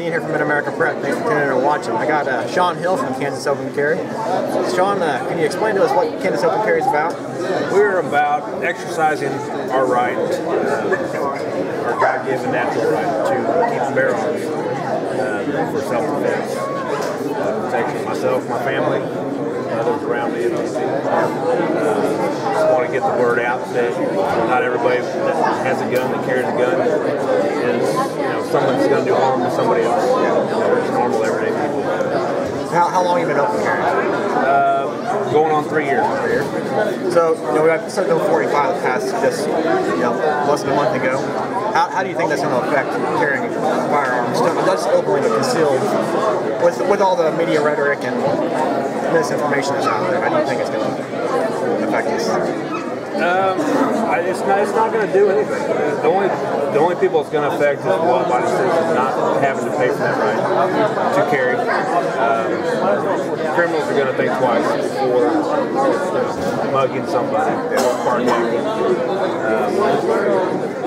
Ian here from Mid-America Prep. Thanks for tuning in and watching. I got uh, Shaun Hill from Kansas Open Carry. Shaun, uh, can you explain to us what Kansas Open Carry is about? We're about exercising our right, uh, our God-given natural right to keep and bear arms uh, for self-defense, uh, protection of myself, my family, and others around me. To get the word out that not everybody that has a gun, that carries a gun, is you know someone's going to do harm to somebody else. You know, it's normal everyday people. How, how long have you been open carrying? Uh, going on three years. Three years. So, you know, we have started doing 45 the past just, you know, less than a month ago. How, how do you think that's going to affect carrying firearms, not just openly but concealed, with, with all the media rhetoric and misinformation that's out there? I don't think it's going to affect us? It's not. It's not going to do anything. The only the only people it's going to affect is law-abiding citizens not having to pay for that right to carry. Um, criminals are going to think twice before mugging somebody or carjacking. Um,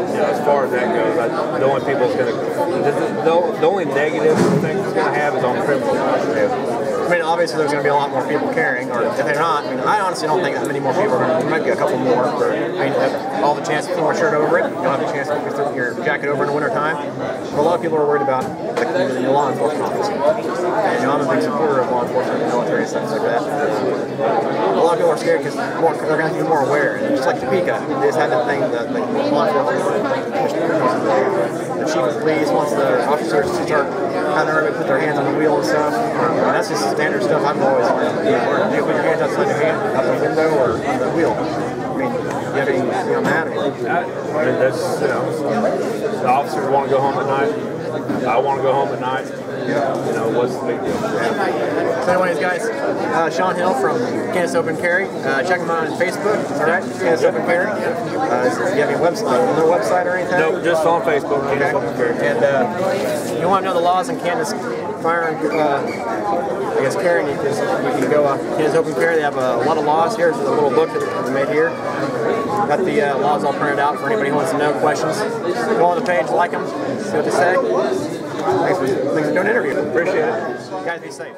you know, as far as that goes, I, the only people it's going to the, the, the only negative thing it's going to have is on criminals. I mean, obviously there's going to be a lot more people carrying, or if they're not, I mean, I honestly don't think that many more people are going there might be a couple more. I mean, all the chance to throw a shirt over it, you'll have a chance to put your jacket over in the wintertime. But a lot of people are worried about like, the, the law enforcement officer. And you know, I'm a big supporter of law enforcement and military and stuff like that. A lot of people are scared because they're going to be more aware. And just like Topeka, they just had that thing, the, the law enforcement the chief of police wants the officers to start having everybody put their hands on the wheel and stuff. And that's just standard stuff I've always learned. You put your hands outside your hand, out the window, or on the wheel. I mean, you have any, you know, mad I mean, that's, you know, the officers want to go home at night. I want to go home at night. Yeah. You know, what's the big deal? So anyways, guys, uh, Shaun Hill from Kansas Open Carry. Uh, check him out on Facebook. All right, Kansas Open Carry. Uh, you have any website, uh, their website or anything? No, just on Facebook. Okay. Open Carry. And uh, you want to know the laws in Kansas firearm, uh, I guess carrying, you can, you can go uh, Kansas Open Carry. They have a lot of laws. Here's a little book that we made here. Got the uh, laws all printed out for anybody who wants to know questions. Go on the page, like them, see what they say. Thanks for, thanks for doing an interview. Appreciate it. You guys be safe.